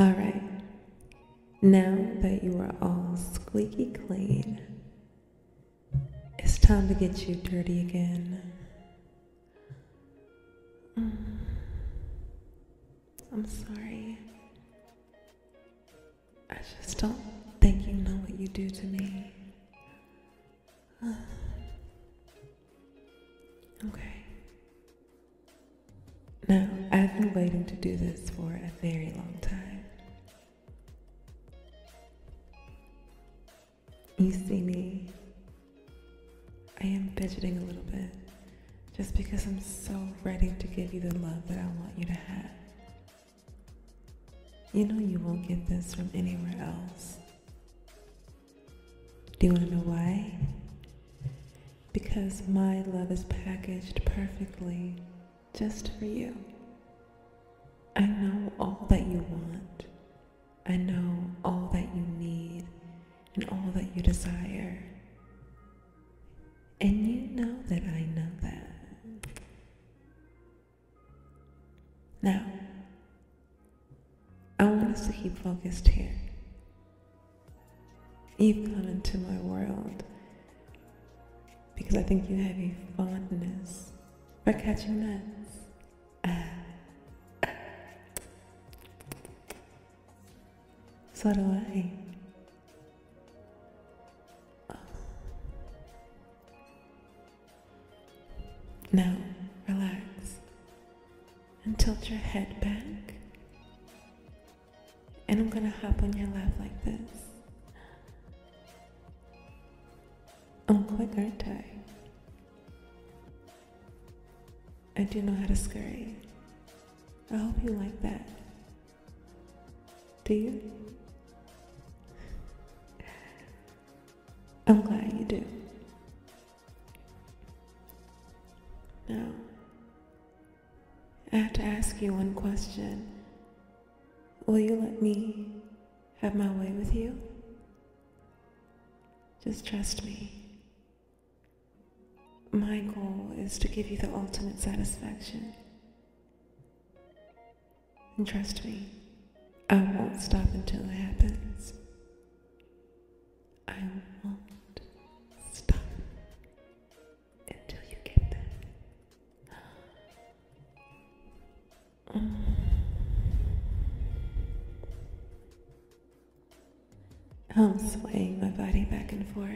Alright, now that you are all squeaky clean, it's time to get you dirty again. Mm. I'm sorry. I just don't think you know what you do to me. okay. You see me, I am fidgeting a little bit just because I'm so ready to give you the love that I want you to have. You know you won't get this from anywhere else. Do you want to know why? Because my love is packaged perfectly just for you. I know all that you want. I know all that you need and all that you desire. And you know that I know that. Now, I want us to keep focused here. You've come into my world because I think you have a fondness for catching nuts. So do I. Now, relax and tilt your head back. And I'm gonna hop on your lap like this. I'm quick, aren't I? I do know how to scurry. I hope you like that. Do you? I'm glad Now, I have to ask you one question. Will you let me have my way with you? Just trust me. My goal is to give you the ultimate satisfaction. And trust me, I won't stop until it happens. I'm swaying my body back and forth.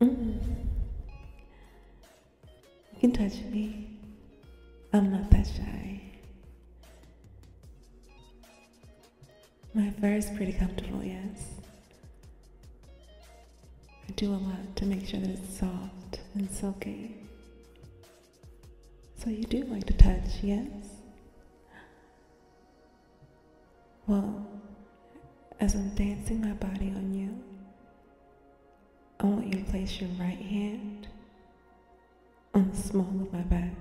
Mm. You can touch me. I'm not that shy. My fur is pretty comfortable, yes. I do a lot to make sure that it's soft and silky. So you do like to touch, yes? Well, as I'm dancing my body on you, I want you to place your right hand on the small of my back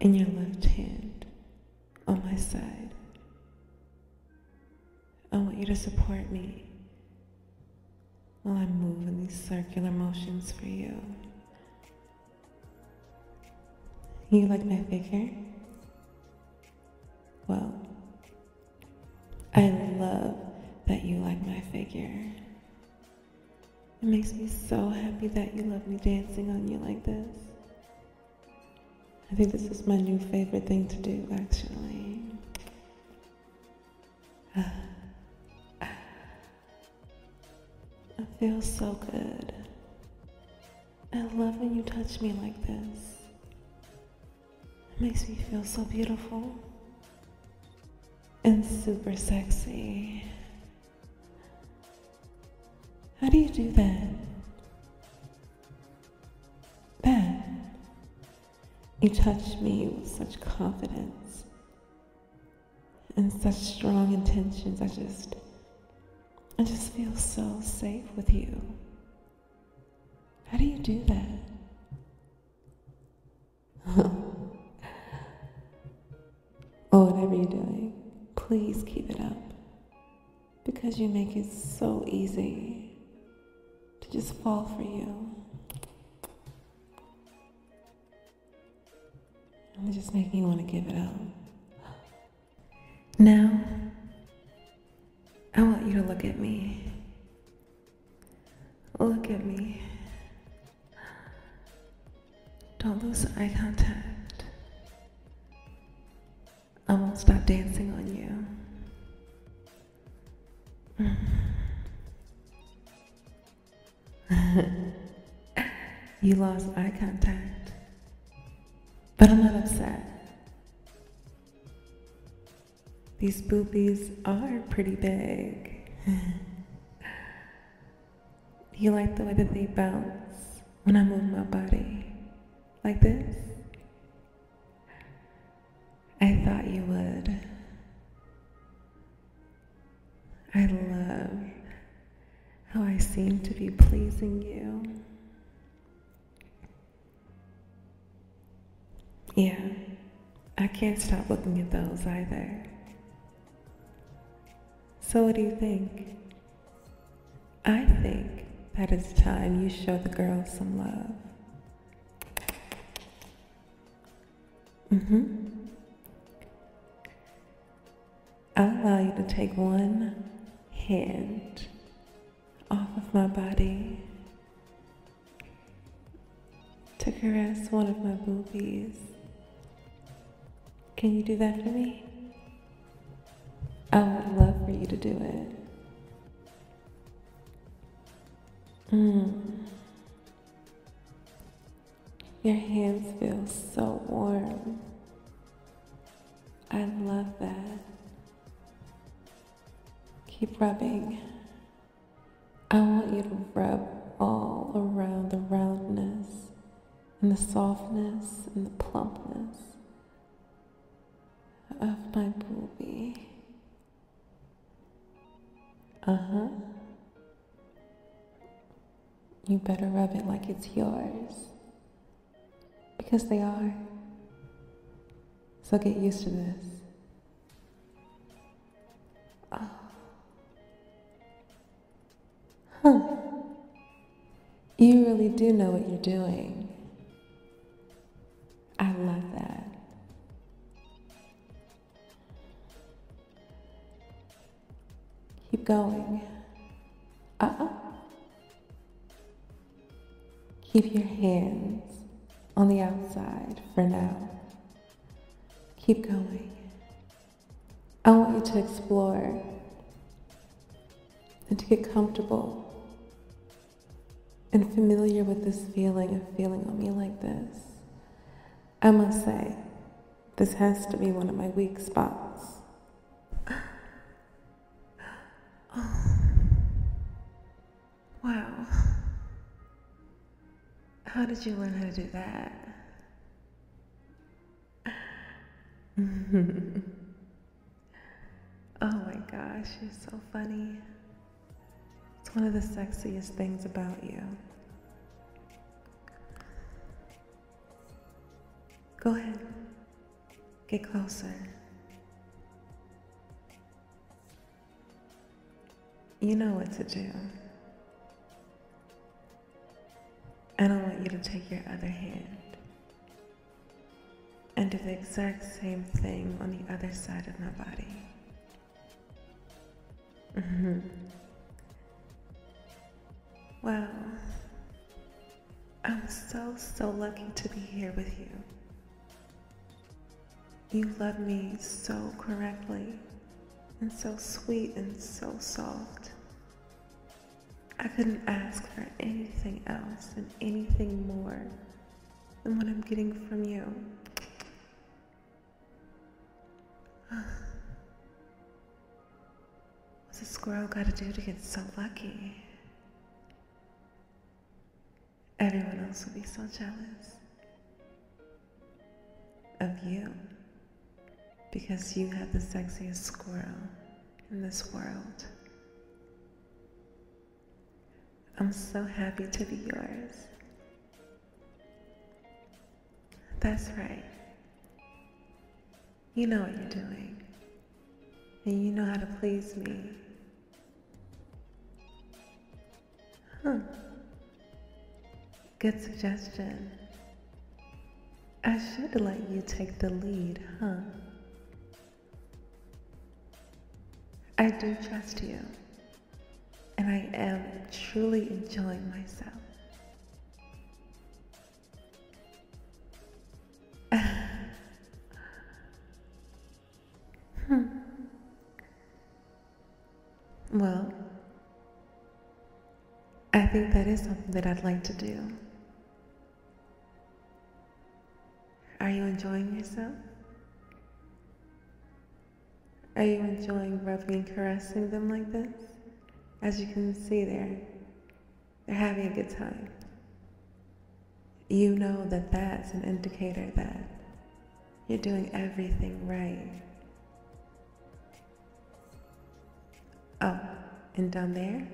and your left hand on my side. I want you to support me while I move in these circular motions for you. You like my figure? Well, I love that you like my figure. It makes me so happy that you love me dancing on you like this. I think this is my new favorite thing to do, actually. I feel so good. I love when you touch me like this. It makes me feel so beautiful and super sexy. How do you do that? That. You touch me with such confidence and such strong intentions. I just, I just feel so safe with you. How do you do that? Because you make it so easy to just fall for you. And just making you want to give it up. Now, I want you to look at me. Look at me. Don't lose eye contact. you. lost eye contact. But I'm not upset. These boobies are pretty big. you like the way that they bounce when I move my body? Like this? I thought you would. I love how I seem to be pleasing you. Yeah, I can't stop looking at those either. So, what do you think? I think that it's time you show the girls some love. Mm-hmm. I'll allow you to take one hand off of my body to caress one of my boobies. Can you do that for me? I would love for you to do it. Mm. Your hands feel so warm. Keep rubbing. I want you to rub all around the roundness and the softness and the plumpness of my boobie. Uh huh. You better rub it like it's yours. Because they are. So get used to this. You really do know what you're doing. I love that. Keep going. Uh uh Keep your hands on the outside for now. Keep going. I want you to explore and to get comfortable and familiar with this feeling of feeling on me like this. I must say, this has to be one of my weak spots. Oh. Wow. How did you learn how to do that? oh my gosh, you're so funny. One of the sexiest things about you. Go ahead, get closer. You know what to do. And I want you to take your other hand and do the exact same thing on the other side of my body. Mm-hmm. Wow. I'm so, so lucky to be here with you. You love me so correctly and so sweet and so soft. I couldn't ask for anything else and anything more than what I'm getting from you. What's a squirrel got to do to get so lucky? Everyone else will be so jealous of you because you have the sexiest squirrel in this world. I'm so happy to be yours. That's right. You know what you're doing, and you know how to please me. Huh. Good suggestion. I should let you take the lead, huh? I do trust you, and I am truly enjoying myself. hmm. Well, I think that is something that I'd like to do. Are you enjoying yourself? Are you enjoying rubbing and caressing them like this? As you can see, they're, they're having a good time. You know that that's an indicator that you're doing everything right. Oh, and down there?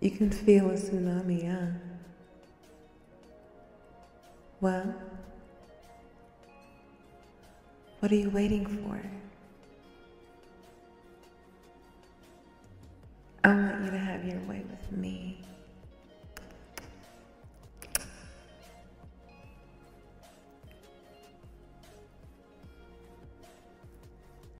You can feel a tsunami, huh? Well, what are you waiting for? I want you to have your way with me.